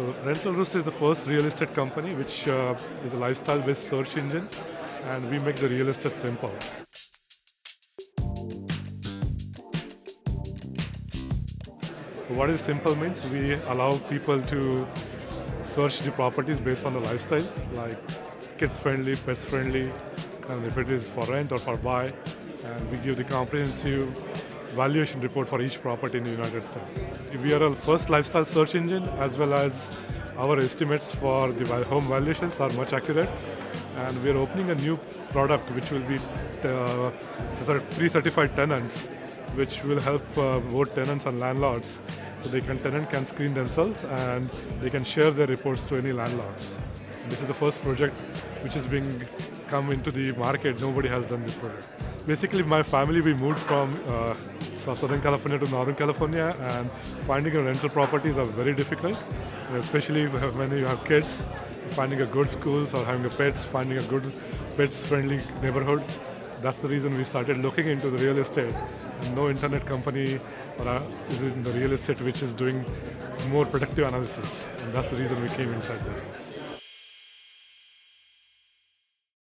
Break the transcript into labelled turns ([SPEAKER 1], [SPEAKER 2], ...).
[SPEAKER 1] So Rental Roost is the first real estate company which uh, is a lifestyle-based search engine, and we make the real estate simple. So what is simple means we allow people to search the properties based on the lifestyle, like kids friendly, pets friendly, and if it is for rent or for buy, and we give the comprehensive valuation report for each property in the United States. We are a first lifestyle search engine as well as our estimates for the home valuations are much accurate and we are opening a new product which will be uh, pre-certified tenants which will help uh, both tenants and landlords so they can tenant can screen themselves and they can share their reports to any landlords. This is the first project which is being come into the market. Nobody has done this project. Basically, my family we moved from uh, Southern California to Northern California, and finding a rental properties are very difficult, especially when you have kids. Finding a good schools or having a pets, finding a good pets-friendly neighborhood. That's the reason we started looking into the real estate. No internet company or uh, is in the real estate which is doing more predictive analysis, and that's the reason we came inside this.